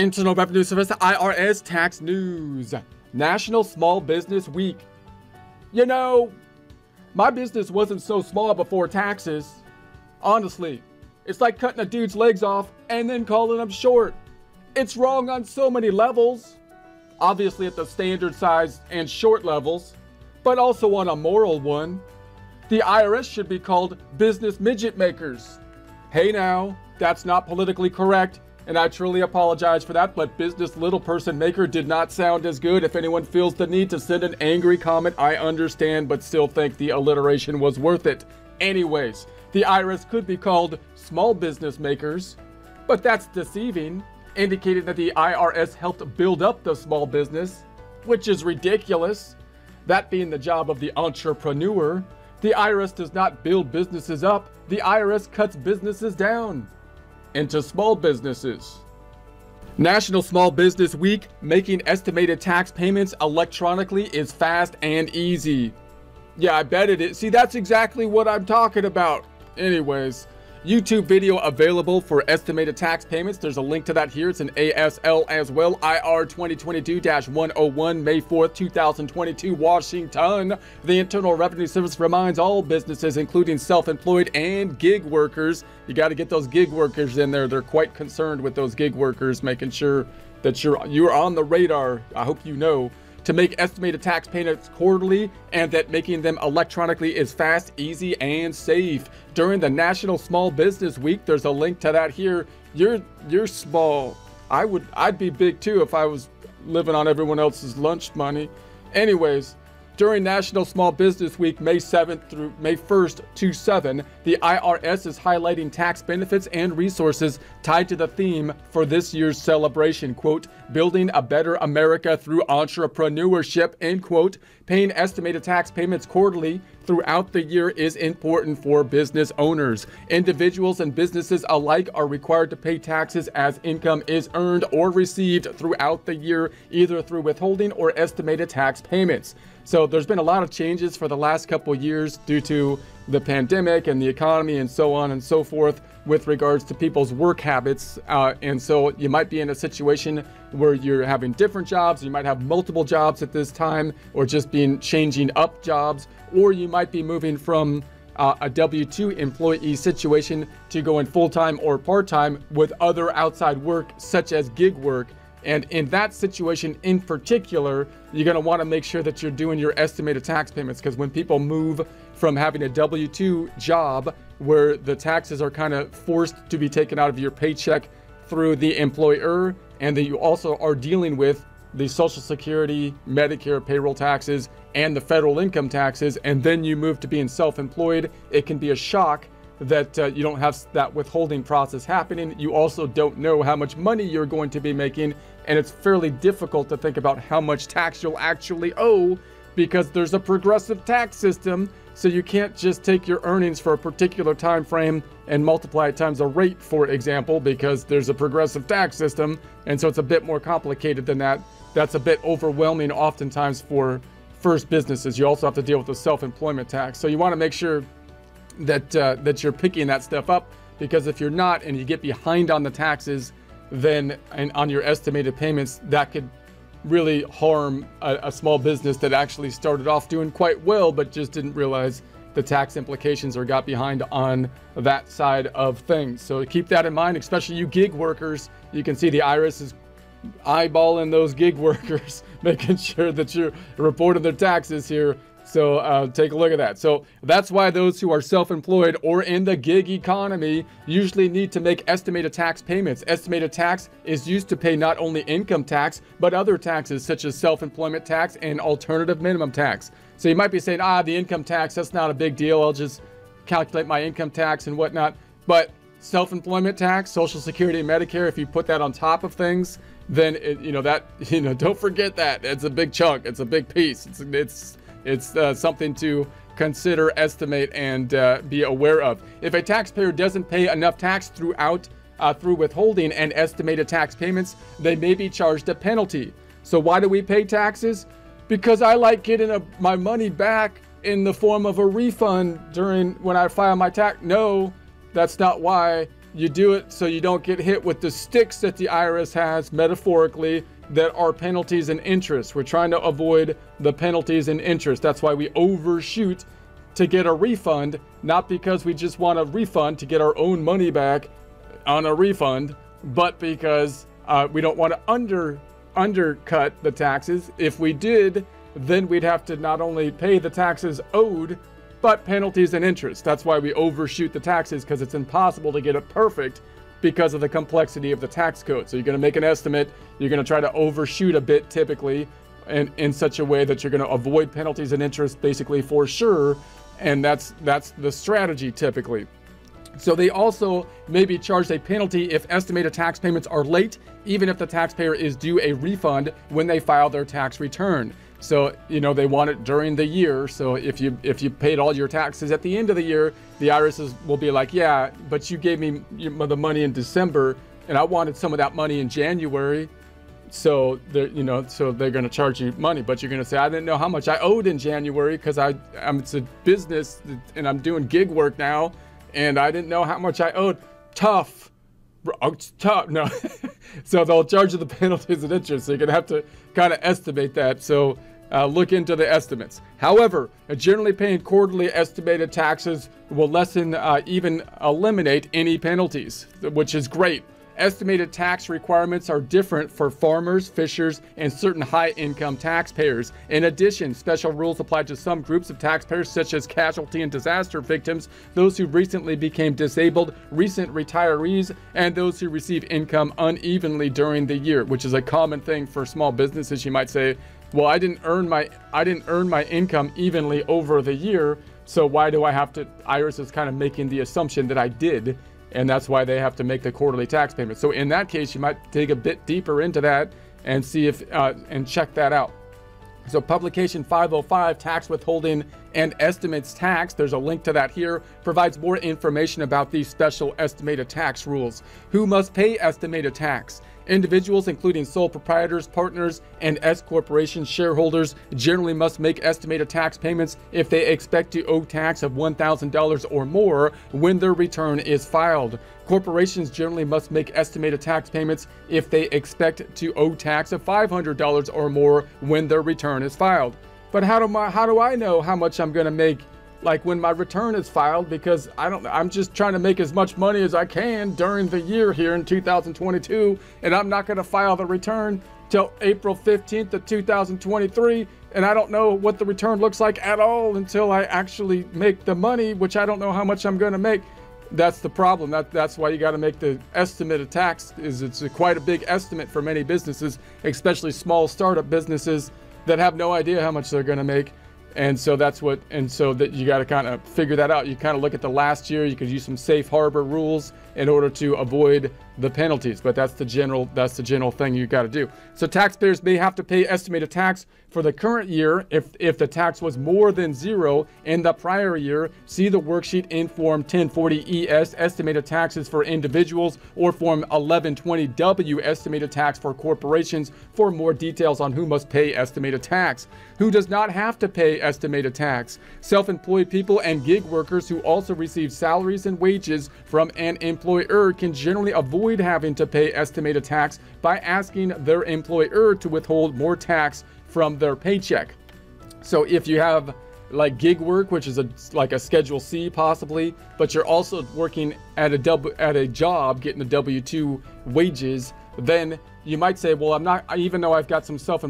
Internal Revenue Service IRS tax news. National Small Business Week. You know, my business wasn't so small before taxes. Honestly, it's like cutting a dude's legs off and then calling him short. It's wrong on so many levels. Obviously, at the standard size and short levels, but also on a moral one. The IRS should be called business midget makers. Hey now, that's not politically correct and I truly apologize for that, but Business Little Person Maker did not sound as good. If anyone feels the need to send an angry comment, I understand, but still think the alliteration was worth it. Anyways, the IRS could be called Small Business Makers, but that's deceiving, indicating that the IRS helped build up the small business, which is ridiculous. That being the job of the entrepreneur, the IRS does not build businesses up, the IRS cuts businesses down into small businesses. National Small Business Week, making estimated tax payments electronically is fast and easy. Yeah, I bet it is. See, that's exactly what I'm talking about. Anyways, YouTube video available for estimated tax payments. There's a link to that here. It's an ASL as well. IR 2022-101, May 4th, 2022, Washington. The Internal Revenue Service reminds all businesses, including self-employed and gig workers, you got to get those gig workers in there. They're quite concerned with those gig workers, making sure that you're you're on the radar. I hope you know to make estimated tax payments quarterly and that making them electronically is fast, easy, and safe. During the National Small Business Week, there's a link to that here. You're you're small. I would I'd be big too if I was living on everyone else's lunch money. Anyways, during National Small Business Week, May 7th through May 1st to 7, the IRS is highlighting tax benefits and resources tied to the theme for this year's celebration, quote, building a better America through entrepreneurship, end quote. Paying estimated tax payments quarterly throughout the year is important for business owners. Individuals and businesses alike are required to pay taxes as income is earned or received throughout the year, either through withholding or estimated tax payments. So there's been a lot of changes for the last couple years due to the pandemic and the economy and so on and so forth with regards to people's work habits. Uh, and so you might be in a situation where you're having different jobs, you might have multiple jobs at this time, or just being changing up jobs, or you might be moving from uh, a W 2 employee situation to going full time or part time with other outside work, such as gig work. And in that situation in particular, you're going to want to make sure that you're doing your estimated tax payments because when people move from having a W 2 job where the taxes are kind of forced to be taken out of your paycheck through the employer, and that you also are dealing with the Social Security, Medicare payroll taxes, and the federal income taxes, and then you move to being self employed, it can be a shock that uh, you don't have that withholding process happening. You also don't know how much money you're going to be making, and it's fairly difficult to think about how much tax you'll actually owe because there's a progressive tax system so you can't just take your earnings for a particular time frame and multiply it times a rate for example because there's a progressive tax system and so it's a bit more complicated than that. That's a bit overwhelming oftentimes for first businesses. You also have to deal with the self-employment tax. So you want to make sure that uh, that you're picking that stuff up because if you're not and you get behind on the taxes then and on your estimated payments that could really harm a, a, small business that actually started off doing quite well but just didn't realize the tax implications or got behind on that side of things. So keep that in mind especially you gig workers. You can see the IRS is eyeballing those gig workers making sure that you're reporting their taxes here so uh, take a look at that. So that's why those who are self-employed or in the gig economy usually need to make estimated tax payments. Estimated tax is used to pay not only income tax, but other taxes such as self-employment tax and alternative minimum tax. So you might be saying, ah, the income tax, that's not a big deal. I'll just calculate my income tax and whatnot. But self-employment tax, Social Security, and Medicare, if you put that on top of things, then it, you know that you know don't forget that it's a big chunk. It's a big piece. It's it's it's uh, something to consider, estimate, and uh, be aware of. If a taxpayer doesn't pay enough tax throughout uh, through withholding and estimated tax payments, they may be charged a penalty. So why do we pay taxes? Because I like getting a, my money back in the form of a refund during when I file my tax. No, that's not why. you do it so you don't get hit with the sticks that the IRS has metaphorically that are penalties and interest. We're trying to avoid the penalties and interest. That's why we overshoot to get a refund, not because we just want a refund to get our own money back on a refund, but because uh, we don't want to under undercut the taxes. If we did, then we'd have to not only pay the taxes owed, but penalties and interest. That's why we overshoot the taxes because it's impossible to get it perfect because of the complexity of the tax code. So you're going to make an estimate, you're going to try to overshoot a bit typically and in such a way that you're going to avoid penalties and interest basically for sure, and that's that's the strategy typically. So they also may be charged a penalty if estimated tax payments are late, even if the taxpayer is due a refund when they file their tax return. So, you know, they want it during the year. So if you if you paid all your taxes at the end of the year, the IRS will be like, yeah, but you gave me the money in December and I wanted some of that money in January. So they're, you know, so they're going to charge you money, but you're going to say, I didn't know how much I owed in January because I, I'm, it's a business and I'm doing gig work now. And I didn't know how much I owed. Tough. Oh. No. so they'll charge you the penalties and interest. So you're to have to kind of estimate that. So uh, look into the estimates. However, generally paying quarterly estimated taxes will lessen, uh, even eliminate any penalties, which is great. Estimated tax requirements are different for farmers, fishers, and certain high income taxpayers. In addition, special rules apply to some groups of taxpayers, such as casualty and disaster victims, those who recently became disabled, recent retirees, and those who receive income unevenly during the year, which is a common thing for small businesses. You might say, well, I didn't earn my I didn't earn my income evenly over the year, so why do I have to IRS is kind of making the assumption that I did, and that's why they have to make the quarterly tax payment. So in that case, you might dig a bit deeper into that and see if uh, and check that out. So publication 505, tax withholding and estimates tax, there's a link to that here, provides more information about these special estimated tax rules. Who must pay estimated tax? Individuals, including sole proprietors, partners, and S corporation shareholders, generally must make estimated tax payments if they expect to owe tax of $1,000 or more when their return is filed. Corporations generally must make estimated tax payments if they expect to owe tax of $500 or more when their return is filed. But how do, my, how do I know how much I'm going to make like when my return is filed because I don't I'm just trying to make as much money as I can during the year here in 2022 and I'm not going to file the return till April 15th of 2023 and I don't know what the return looks like at all until I actually make the money which I don't know how much I'm going to make. That's the problem. That that's why you got to make the estimate of tax is it's a, quite a big estimate for many businesses especially small startup businesses that have no idea how much they're going to make and so that's what, and so that you got to kind of figure that out. You kind of look at the last year, you could use some safe harbor rules in order to avoid the penalties, but that's the general, that's the general thing you got to do. So taxpayers may have to pay estimated tax for the current year if, if the tax was more than zero in the prior year. See the worksheet in Form 1040ES, estimated taxes for individuals, or Form 1120W, estimated tax for corporations, for more details on who must pay estimated tax. Who does not have to pay estimated tax? Self-employed people and gig workers who also receive salaries and wages from an employer can generally avoid having to pay estimated tax by asking their employer to withhold more tax from their paycheck. So if you have like gig work, which is a like a Schedule C possibly, but you're also working at a w, at a job getting the W-2 wages, then you might say, well, I'm not even though I've got some self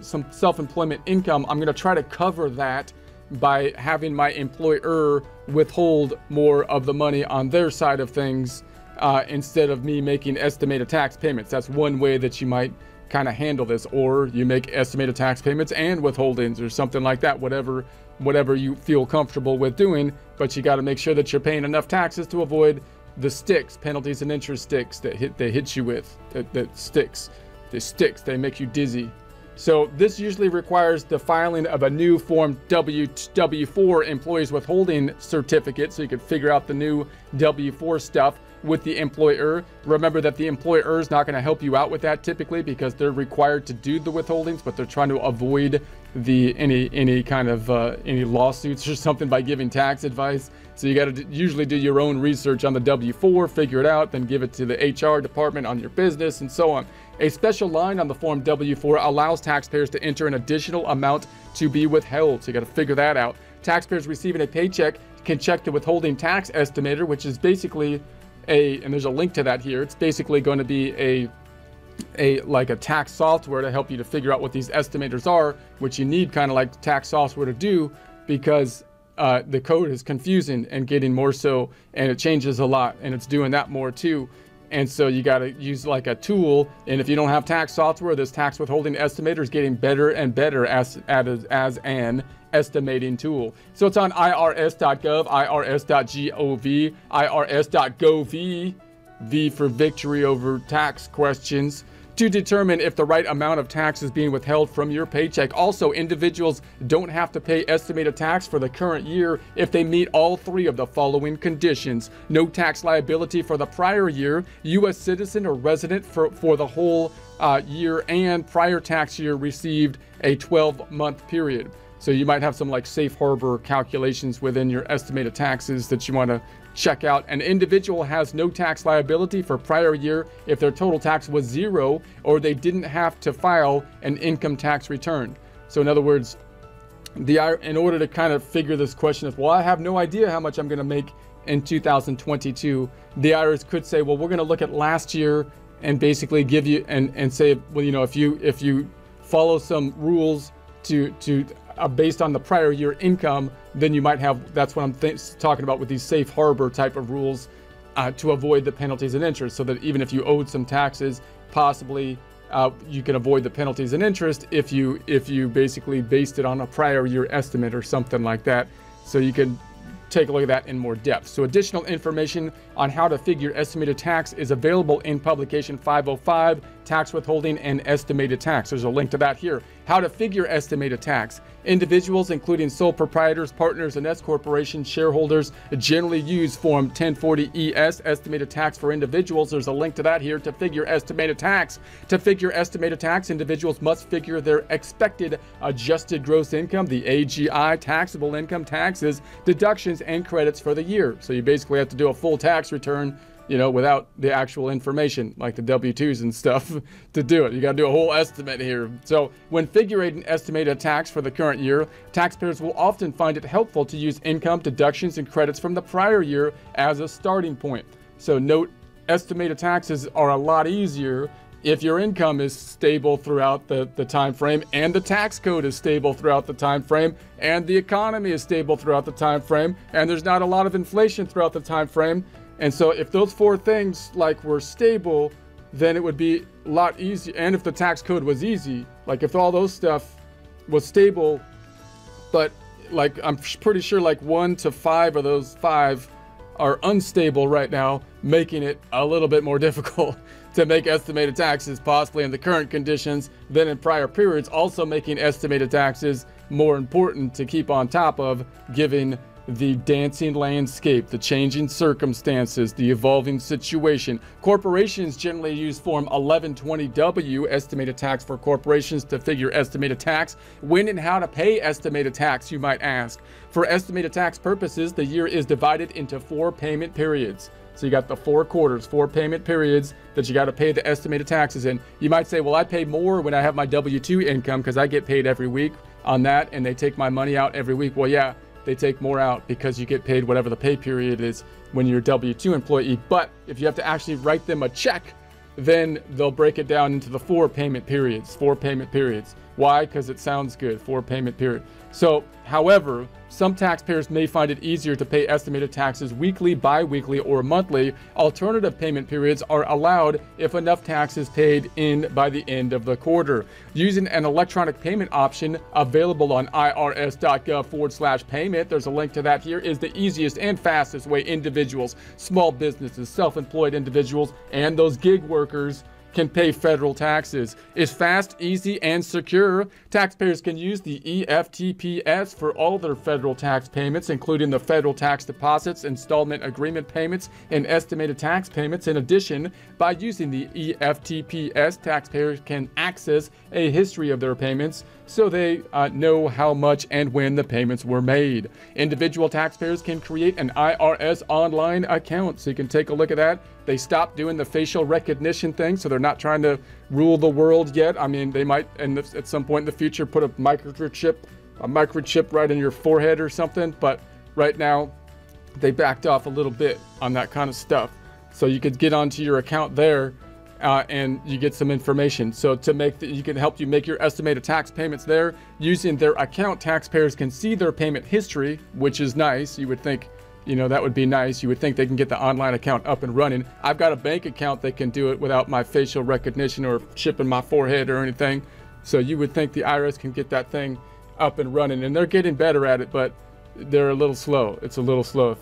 some self employment income, I'm going to try to cover that by having my employer withhold more of the money on their side of things uh, instead of me making estimated tax payments. That's one way that you might kind of handle this. Or you make estimated tax payments and withholdings or something like that whatever whatever you feel comfortable with doing. But you got to make sure that you're paying enough taxes to avoid the sticks penalties and interest sticks that hit they hit you with that, that sticks the sticks they make you dizzy. So this usually requires the filing of a new form W W4 employees withholding certificate so you can figure out the new W4 stuff with the employer. Remember that the employer is not going to help you out with that typically because they're required to do the withholdings, but they're trying to avoid the any any kind of uh, any lawsuits or something by giving tax advice. So you got to usually do your own research on the W-4, figure it out, then give it to the HR department on your business and so on. A special line on the form W-4 allows taxpayers to enter an additional amount to be withheld. So you got to figure that out. Taxpayers receiving a paycheck can check the withholding tax estimator, which is basically a, and there's a link to that here. It's basically going to be a a like a tax software to help you to figure out what these estimators are, which you need kind of like tax software to do because uh, the code is confusing and getting more so, and it changes a lot, and it's doing that more too. And so you got to use like a tool. And if you don't have tax software, this tax withholding estimator is getting better and better as, as, as an estimating tool. So it's on irs.gov, irs.gov, irs.gov, V for victory over tax questions to determine if the right amount of tax is being withheld from your paycheck. Also, individuals don't have to pay estimated tax for the current year if they meet all three of the following conditions. No tax liability for the prior year, U.S. citizen or resident for, for the whole uh, year, and prior tax year received a 12 month period. So you might have some like safe harbor calculations within your estimated taxes that you want to check out. An individual has no tax liability for prior year if their total tax was zero or they didn't have to file an income tax return. So in other words, the in order to kind of figure this question of, well, I have no idea how much I'm going to make in 2022, the IRS could say, well, we're going to look at last year and basically give you and and say, well, you know, if you if you follow some rules to to uh, based on the prior year income, then you might have, that's what I'm th- talking about with these safe harbor type of rules uh, to avoid the penalties and interest. So that even if you owed some taxes, possibly uh, you can avoid the penalties and interest if you if you basically based it on a prior year estimate or something like that. So you can take a look at that in more depth. So additional information on how to figure estimated tax is available in publication 505, Tax Withholding and Estimated Tax. There's a link to that here. How to figure estimated tax. Individuals, including sole proprietors, partners, and S corporations, shareholders, generally use Form 1040-ES, estimated tax for individuals. There's a link to that here to figure estimated tax. To figure estimated tax, individuals must figure their expected adjusted gross income, the AGI, taxable income taxes, deductions, and credits for the year. So you basically have to do a full tax return you know, without the actual information like the W-2s and stuff to do it. You got to do a whole estimate here. So when figuring estimated tax for the current year, taxpayers will often find it helpful to use income, deductions, and credits from the prior year as a starting point. So note, estimated taxes are a lot easier if your income is stable throughout the, the time frame and the tax code is stable throughout the time frame and the economy is stable throughout the time frame and there's not a lot of inflation throughout the time frame and so if those four things like were stable, then it would be a lot easier. And if the tax code was easy, like if all those stuff was stable, but like I'm pretty sure like one to five of those five are unstable right now, making it a little bit more difficult to make estimated taxes, possibly in the current conditions than in prior periods, also making estimated taxes more important to keep on top of, given the dancing landscape, the changing circumstances, the evolving situation. Corporations generally use Form 1120W, estimated tax for corporations, to figure estimated tax. When and how to pay estimated tax, you might ask. For estimated tax purposes, the year is divided into four payment periods. So you got the four quarters, four payment periods that you got to pay the estimated taxes in. You might say, well, I pay more when I have my W 2 income because I get paid every week on that and they take my money out every week. Well, yeah, they take more out because you get paid whatever the pay period is when you're a W 2 employee. But if you have to actually write them a check, then they'll break it down into the four payment periods. Four payment periods. Why? Because it sounds good. Four payment period. So, however, some taxpayers may find it easier to pay estimated taxes weekly, bi weekly, or monthly. Alternative payment periods are allowed if enough tax is paid in by the end of the quarter. Using an electronic payment option available on irs.gov forward slash payment, there's a link to that here, is the easiest and fastest way individuals, small businesses, self employed individuals, and those gig workers can pay federal taxes. It's fast, easy, and secure. Taxpayers can use the EFTPS for all their federal tax payments, including the federal tax deposits, installment agreement payments, and estimated tax payments. In addition, by using the EFTPS, taxpayers can access a history of their payments so they uh, know how much and when the payments were made. Individual taxpayers can create an IRS online account, so you can take a look at that. They stopped doing the facial recognition thing, so they're not trying to rule the world yet. I mean, they might, and at some point in the future, put a microchip, a microchip right in your forehead or something. But right now, they backed off a little bit on that kind of stuff. So you could get onto your account there uh, and you get some information. So to make the, you can help you make your estimated tax payments there using their account. Taxpayers can see their payment history, which is nice. You would think, you know, that would be nice. You would think they can get the online account up and running. I've got a bank account that can do it without my facial recognition or chipping my forehead or anything. So you would think the IRS can get that thing up and running, and they're getting better at it, but they're a little slow. It's a little slow.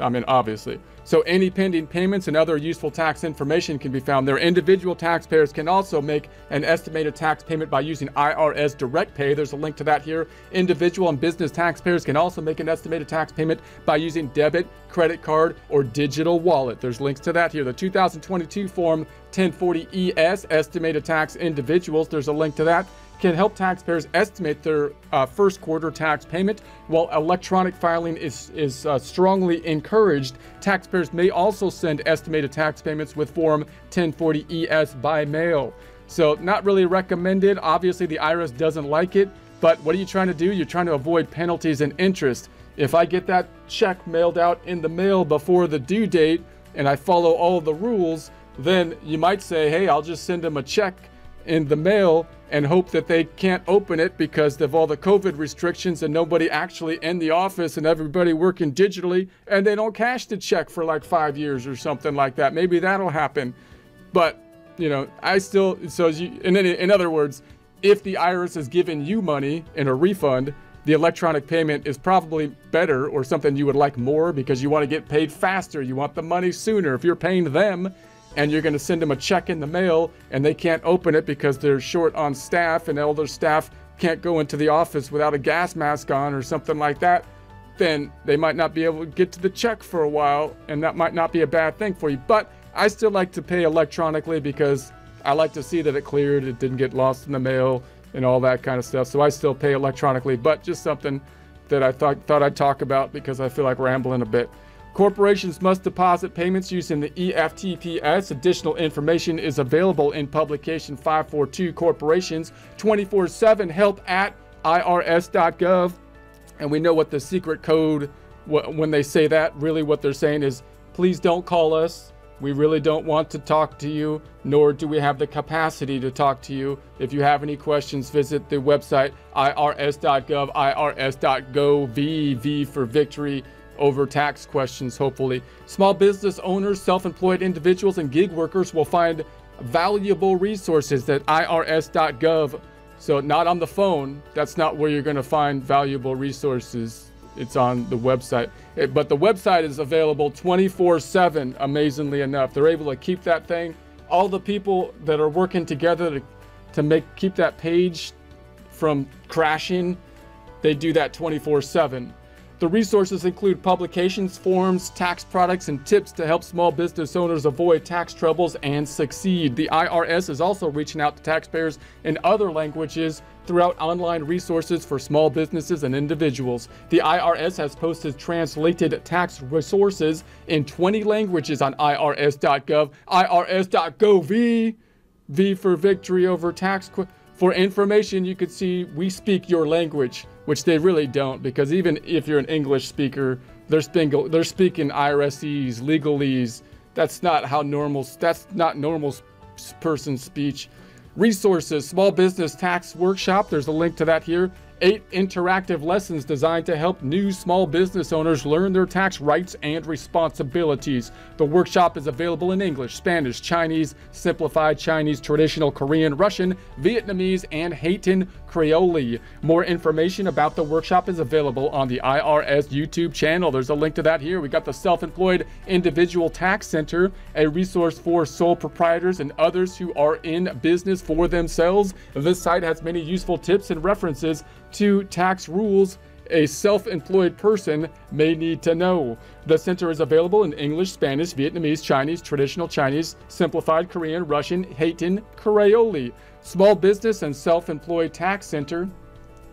I mean, obviously. So any pending payments and other useful tax information can be found there. Individual taxpayers can also make an estimated tax payment by using IRS Direct Pay. There's a link to that here. Individual and business taxpayers can also make an estimated tax payment by using debit, credit card, or digital wallet. There's links to that here. The 2022 Form 1040ES Estimated Tax Individuals, there's a link to that can help taxpayers estimate their uh, first quarter tax payment. While electronic filing is, is uh, strongly encouraged, taxpayers may also send estimated tax payments with Form 1040-ES by mail. So not really recommended. Obviously, the IRS doesn't like it, but what are you trying to do? You're trying to avoid penalties and interest. If I get that check mailed out in the mail before the due date and I follow all the rules, then you might say, hey, I'll just send them a check in the mail and hope that they can't open it because of all the COVID restrictions and nobody actually in the office and everybody working digitally and they don't cash the check for like five years or something like that. Maybe that'll happen. But, you know, I still, so you, in, in other words, if the IRS is giving you money in a refund, the electronic payment is probably better or something you would like more because you want to get paid faster. You want the money sooner. If you're paying them, and you're going to send them a check in the mail and they can't open it because they're short on staff and elder staff can't go into the office without a gas mask on or something like that, then they might not be able to get to the check for a while and that might not be a bad thing for you. But I still like to pay electronically because I like to see that it cleared, it didn't get lost in the mail and all that kind of stuff. So I still pay electronically, but just something that I thought thought I'd talk about because I feel like rambling a bit. Corporations must deposit payments using the EFTPS. Additional information is available in Publication 542 Corporations 24 7 help at irs.gov. And we know what the secret code, when they say that, really what they're saying is please don't call us. We really don't want to talk to you, nor do we have the capacity to talk to you. If you have any questions, visit the website irs.gov, irs.gov, V for victory over tax questions, hopefully. Small business owners, self employed individuals, and gig workers will find valuable resources at irs.gov. So, not on the phone, that's not where you're going to find valuable resources. It's on the website. Eh, but the website is available 24 7, amazingly enough. They're able to keep that thing. All the people that are working together to, to make keep that page from crashing, they do that 24 7. The resources include publications, forms, tax products, and tips to help small business owners avoid tax troubles and succeed. The IRS is also reaching out to taxpayers in other languages throughout online resources for small businesses and individuals. The IRS has posted translated tax resources in 20 languages on irs.gov, irs.gov, V for victory over tax. For information, you could see we speak your language which they really don't because even if you're an English speaker, they're speaking they're speaking IRSEs, legalese. That's not how normal. That's not normal person speech. Resources, small business tax workshop. There's a link to that here eight interactive lessons designed to help new small business owners learn their tax rights and responsibilities. The workshop is available in English, Spanish, Chinese, simplified Chinese, traditional Korean, Russian, Vietnamese, and Haitian Creole. More information about the workshop is available on the IRS YouTube channel. There's a link to that here. We got the Self Employed Individual Tax Center, a resource for sole proprietors and others who are in business for themselves. This site has many useful tips and references to tax rules a self employed person may need to know. The center is available in English, Spanish, Vietnamese, Chinese, traditional Chinese, simplified Korean, Russian, Haitian, Creole. Small Business and Self Employed Tax Center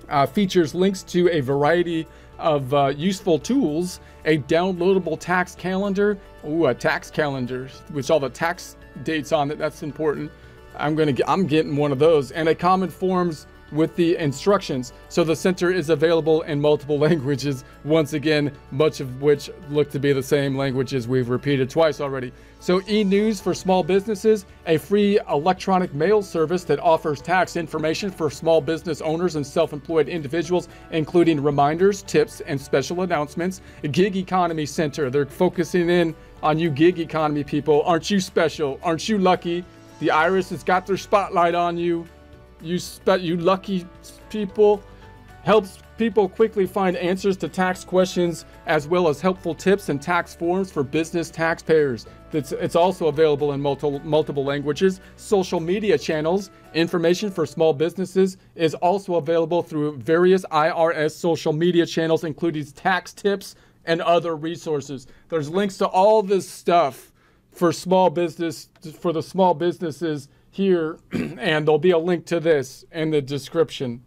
uh, features links to a variety of uh, useful tools, a downloadable tax calendar, ooh, a tax calendar with all the tax dates on it. That's important. I'm gonna get, I'm getting one of those, and a common forms with the instructions. So the center is available in multiple languages, once again, much of which look to be the same languages we've repeated twice already. So e-news for small businesses, a free electronic mail service that offers tax information for small business owners and self-employed individuals, including reminders, tips, and special announcements. Gig economy center, they're focusing in on you gig economy people. Aren't you special? Aren't you lucky? The IRS has got their spotlight on you you spe- you lucky people helps people quickly find answers to tax questions as well as helpful tips and tax forms for business taxpayers. It's, it's also available in multiple, multiple languages. Social media channels, information for small businesses is also available through various IRS social media channels, including tax tips and other resources. There's links to all this stuff for small business, for the small businesses here, and there'll be a link to this in the description.